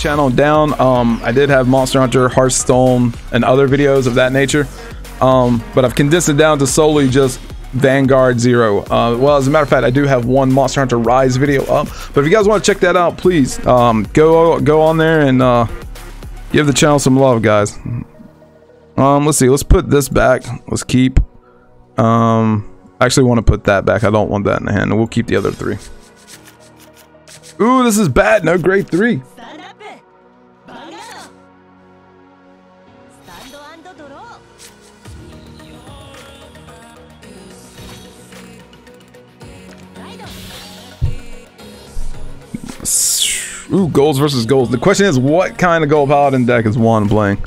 channel down. Um, I did have Monster Hunter, Hearthstone, and other videos of that nature. Um, but I've condensed it down to solely just Vanguard Zero. Uh, well, as a matter of fact, I do have one Monster Hunter Rise video up. But if you guys want to check that out, please um, go go on there and uh, give the channel some love, guys. Um, let's see. Let's put this back. Let's keep. Um, I actually want to put that back. I don't want that in the hand. We'll keep the other three. Ooh, this is bad. No grade three. Ooh, goals versus goals. The question is, what kind of gold paladin deck is Juan playing?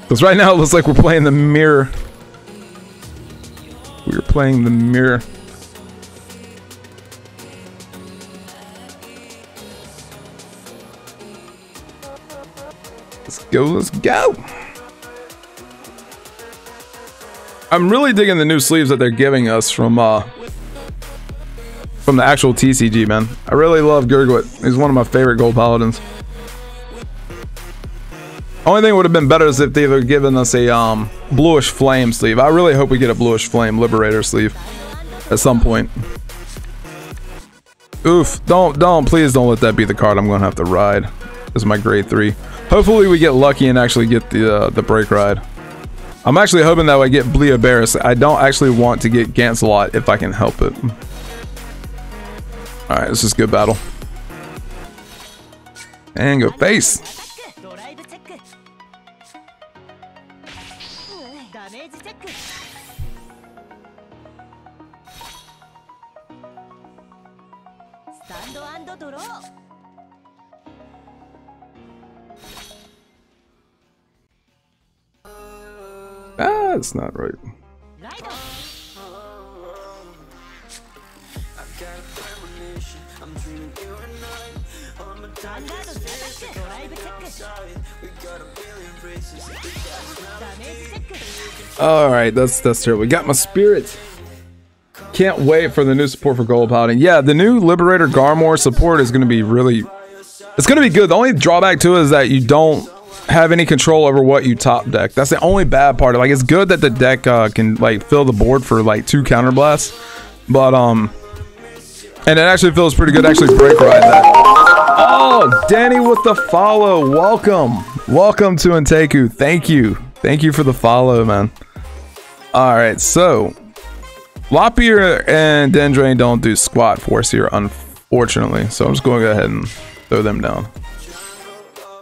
Because right now it looks like we're playing the mirror. We're playing the mirror. Let's go, let's go. I'm really digging the new sleeves that they're giving us from uh from the actual TCG, man. I really love Gurgwit. He's one of my favorite gold paladins. Only thing would have been better is if they would given us a um, bluish flame sleeve. I really hope we get a bluish flame liberator sleeve at some point. Oof, don't, don't, please don't let that be the card I'm going to have to ride. This is my grade 3. Hopefully we get lucky and actually get the uh, the break ride. I'm actually hoping that I get Bleobaris. I don't actually want to get Gancelot if I can help it. Alright, this is good battle. And go face. Ah, it's not right. Alright, that's that's true. We got my spirit. Can't wait for the new support for Gold Paladin. Yeah, the new Liberator Garmore support is to be really... It's to be good. The only drawback to it is that you don't have any control over what you top deck. That's the only bad part. Like, it's good that the deck uh, can, like, fill the board for, like, two counter blasts, But, um... And it actually feels pretty good actually break ride that. Oh, Danny with the follow. Welcome. Welcome to Anteiku. Thank you. Thank you for the follow, man. All right, so Lopier and Dindrane don't do squat force here, unfortunately. So I'm just going to go ahead and throw them down.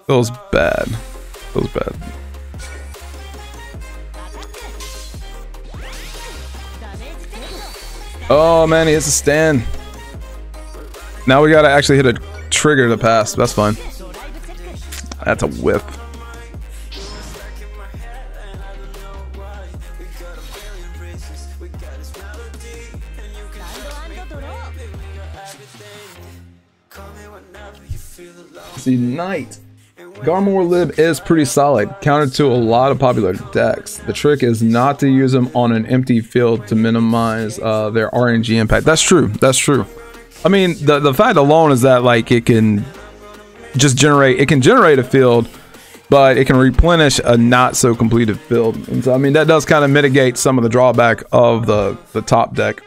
Feels bad. Feels bad. Oh man, he hits a stand. Now we gotta actually hit a trigger to pass. That's fine. That's a whip. See, Knight. Garmore Lib is pretty solid, counter to a lot of popular decks. The trick is not to use them on an empty field to minimize uh, their RNG impact. That's true. That's true. I mean, the the fact alone is that like it can just generate it can generate a field, but it can replenish a not so completed field. And so I mean that does kind of mitigate some of the drawback of the the top deck.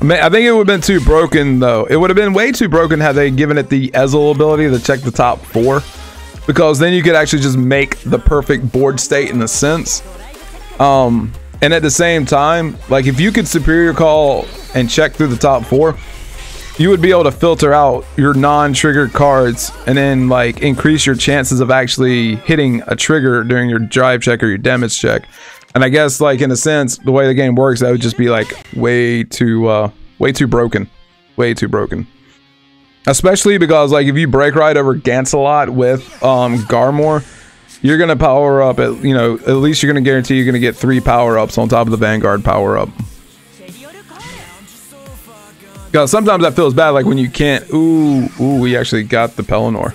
I, mean, I think it would have been too broken though. It would have been way too broken had they given it the Ezel ability to check the top four. Because then you could actually just make the perfect board state in a sense. Um, and at the same time, like if you could superior call and check through the top four, you would be able to filter out your non-triggered cards and then like increase your chances of actually hitting a trigger during your drive check or your damage check. And I guess like in a sense, the way the game works, that would just be like way too uh way too broken. Way too broken. Especially because like if you break ride over Gancelot with um Garmore, you're gonna power up at you know, at least you're gonna guarantee you're gonna get three power ups on top of the Vanguard power up. Because sometimes that feels bad, like when you can't. Ooh, ooh, we actually got the Pelennor.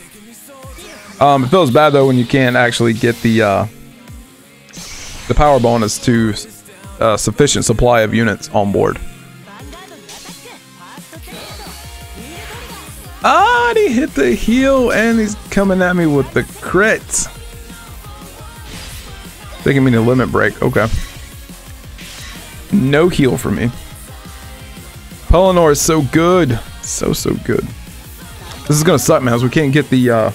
Um, it feels bad though when you can't actually get the uh, the power bonus to uh, sufficient supply of units on board. Ah! Somebody hit the heal and he's coming at me with the crits. Taking me to limit break. Okay. No heal for me. Pellinor is so good. So, so good. This is going to suck, man, we can't get the... Uh,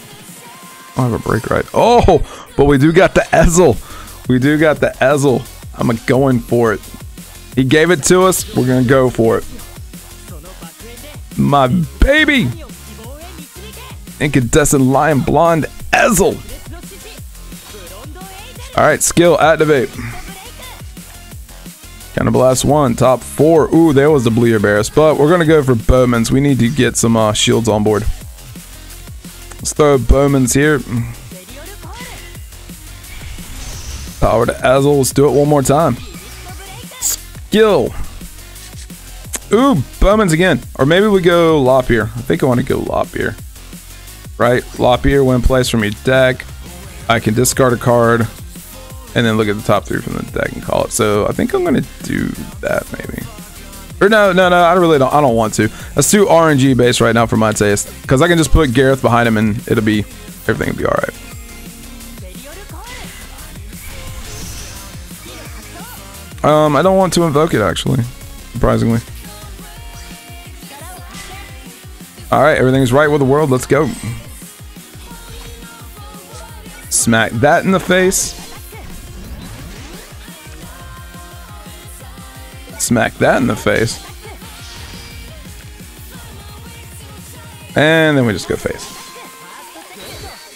I have a break right. Oh, but we do got the Ezel. We do got the Ezel. I'm going for it. He gave it to us. We're going to go for it. My baby. Incandescent Lion Blonde Ezel. All right, skill activate. Counter Blast 1, top 4. Ooh, there was the Bleeder Bears. But we're to go for Bowman's. We need to get some uh, shields on board. Let's throw Bowman's here. Power to Ezel. Let's do it one more time. Skill. Ooh, Bowman's again. Or maybe we go Lopier. I think I want to go Lopier. Right? Lopier, when placed from your deck. I can discard a card and then look at the top three from the deck and call it. So I think I'm gonna do that maybe. Or no, no, no, I really don't. I don't want to. Let's do RNG base right now for my taste, because I can just put Gareth behind him and it'll be everything will be all right. Um, I don't want to invoke it actually, surprisingly. All right, everything's right with the world. Let's go. Smack that in the face. Smack that in the face. And then we just go face.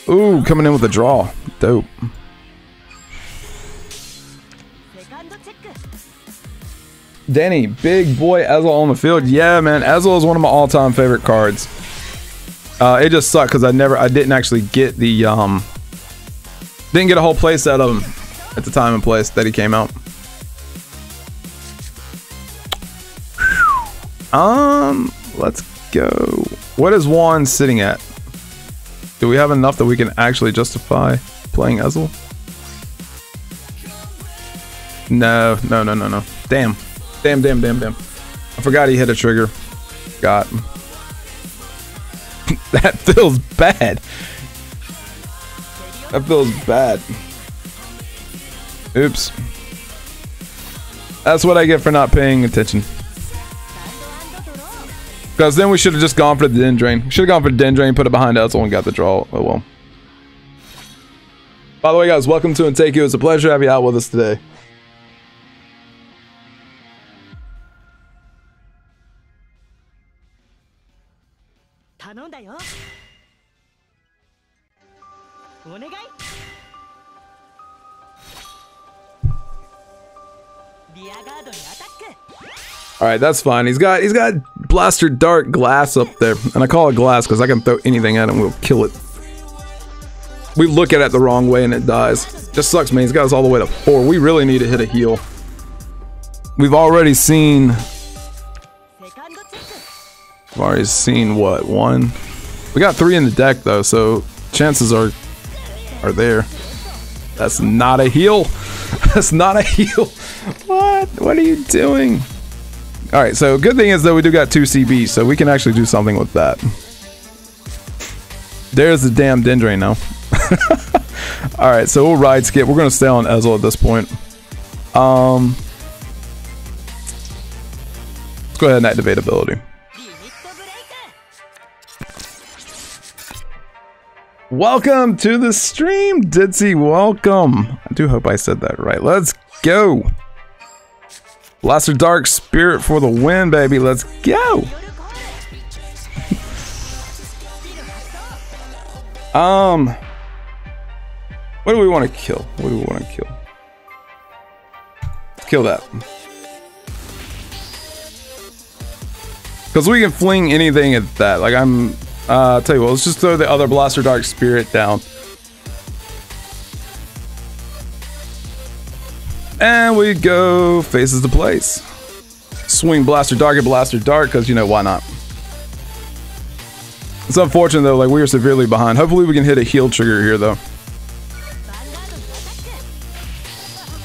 Ooh, coming in with a draw. Dope. Danny, big boy Ezel on the field. Yeah, man, Ezel is one of my all-time favorite cards. Uh, it just sucked because I never, I didn't actually get the, um, didn't get a whole playset of him at the time and place that he came out. Um, let's go. What is Juan sitting at? Do we have enough that we can actually justify playing Ezel? No, no, no, no, no. Damn. Damn, damn, damn, damn. I forgot he hit a trigger. Got. that feels bad. That feels bad. Oops. That's what I get for not paying attention. Because then we should have just gone for the Dindrane. We should have gone for the Dindrane, put it behind us, and got the draw. Oh well. By the way, guys, welcome to Intake. You. It's a pleasure to have you out with us today. All right, that's fine. He's got he's got blaster dart glass up there, and I call it glass because I can throw anything at him. We'll kill it. We look at it the wrong way and it dies. Just sucks, man. He's got us all the way to four. We really need to hit a heal. We've already seen. We've already seen what one. We got three in the deck though, so chances are are there. That's not a heal. That's not a heal. What? What are you doing? All right, so good thing is though we do got two CBs, so we can actually do something with that. There's the damn Dindrane now. All right, so we'll ride skip. We're gonna stay on Ezel at this point. Um, let's go ahead and activate ability. Welcome to the stream, Ditzy. Welcome. I do hope I said that right. Let's go. Blaster Dark Spirit for the win, baby. Let's go. um, what do we want to kill? What do we want to kill? Let's kill that. Because we can fling anything at that. Like, I'm... Uh, I'll tell you what, let's just throw the other Blaster Dark Spirit down. And we go faces the place. Swing Blaster Dark at Blaster Dark, because, you know, why not? It's unfortunate, though, like, we are severely behind. Hopefully we can hit a heal trigger here, though.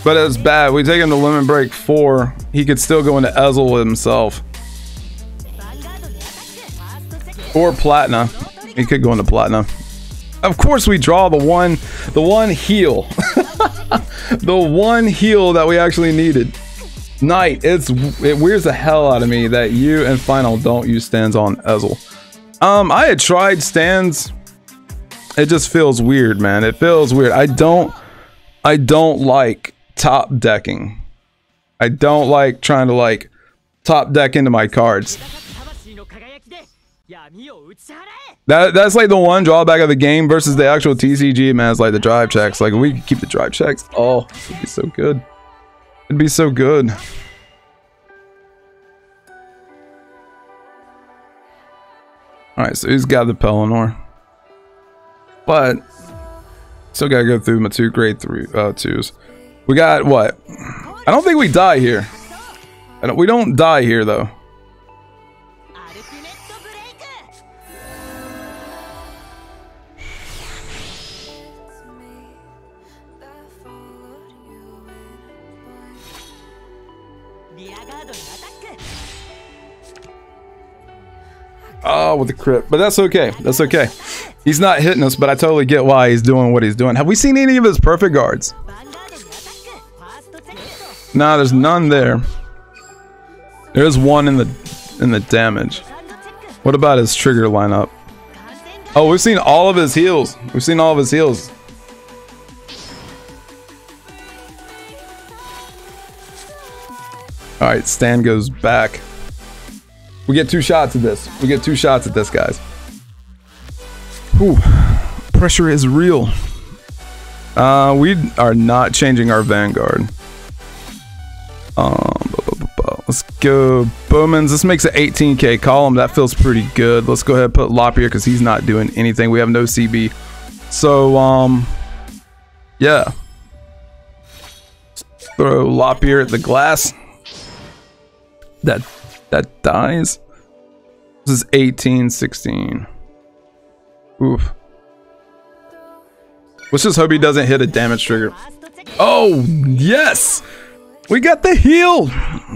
But it's bad. We take him to Limit Break 4. He could still go into Ezel himself. Or Platina. He could go into Platina. Of course we draw the one the one heal. the one heel that we actually needed. Knight, it's it weirds the hell out of me that you and Final don't use stands on Ezel. Um, I had tried stands. It just feels weird, man. It feels weird. I don't I don't like top decking. I don't like trying to like top deck into my cards. That that's like the one drawback of the game versus the actual TCG, man. It's like the drive checks. Like we keep the drive checks. Oh, it'd be so good. It'd be so good. Alright, so he's got the Pelennor. But still gotta go through my two grade three uh twos. We got what? I don't think we die here. Don't, we don't die here though. With the crit. But that's okay. That's okay. He's not hitting us, but I totally get why he's doing what he's doing. Have we seen any of his perfect guards? Nah, there's none there. There's one in the in the damage. What about his trigger lineup? Oh, we've seen all of his heals. We've seen all of his heals. Alright, Stan goes back. We get two shots at this. We get two shots at this, guys. Whew. Pressure is real. Uh, we are not changing our Vanguard. Um, let's go Bowman's. This makes an 18k column. That feels pretty good. Let's go ahead and put Lop because he's not doing anything. We have no CB. So, um, yeah. Throw Lop at the glass. That that dies. This is 18, 16. Oof. Let's just hope he doesn't hit a damage trigger. Oh, yes! We got the heal!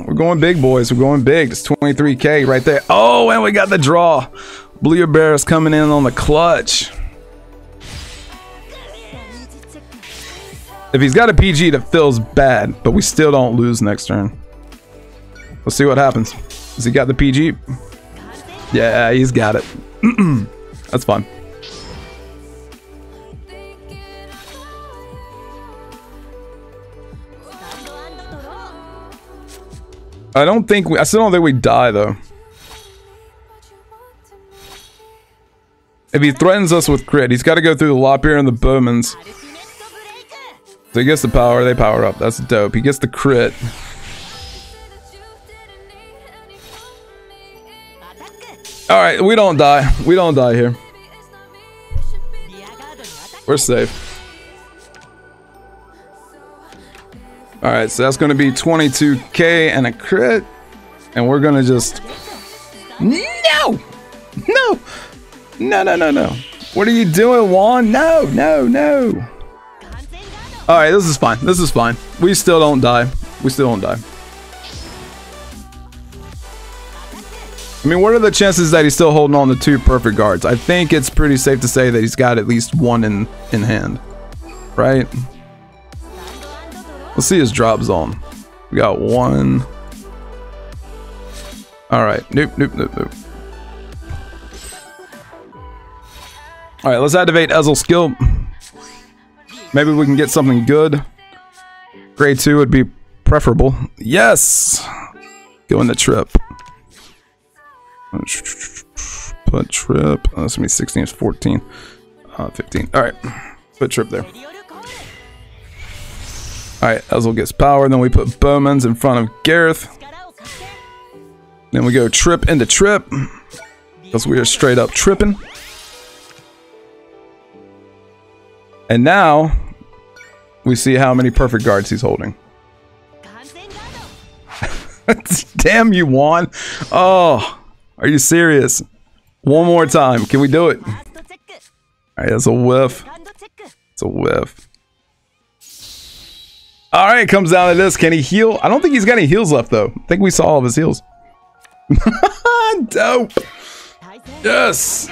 We're going big, boys. We're going big. It's 23k right there. Oh, and we got the draw. Blue Bear is coming in on the clutch. If he's got a PG, that feels bad, but we still don't lose next turn. Let's see what happens. Has he got the PG? Yeah, he's got it. That's fine. I don't think we, I still don't think we die though. If he threatens us with crit, he's got to go through the Lopier and the Bowmans. So he gets the power, they power up. That's dope. He gets the crit. Alright, we don't die. We don't die here. We're safe. Alright, so that's going to be 22k and a crit. And we're going to just... No! No! No, no, no, no. What are you doing, Juan? No, no, no. Alright, this is fine. This is fine. We still don't die. We still don't die. I mean, what are the chances that he's still holding on to two perfect guards? I think it's pretty safe to say that he's got at least one in, in hand. Right? Let's see his drop zone. We got one. Alright. Nope, nope, nope, nope. Alright, let's activate Ezel skill. Maybe we can get something good. Grade 2 would be preferable. Yes! Go in the trip. Put trip. Oh, that's gonna be 16 is 14. Uh, 15. Alright. Put trip there. Alright, Ezel gets power. Then we put Bowman's in front of Gareth. Then we go trip into trip. Because we are straight up tripping. And now, we see how many perfect guards he's holding. Damn you, Juan. Oh. Are you serious? One more time. Can we do it? Alright, that's a whiff. It's a whiff. Alright, comes down to this. Can he heal? I don't think he's got any heals left, though. I think we saw all of his heals. Dope. Yes.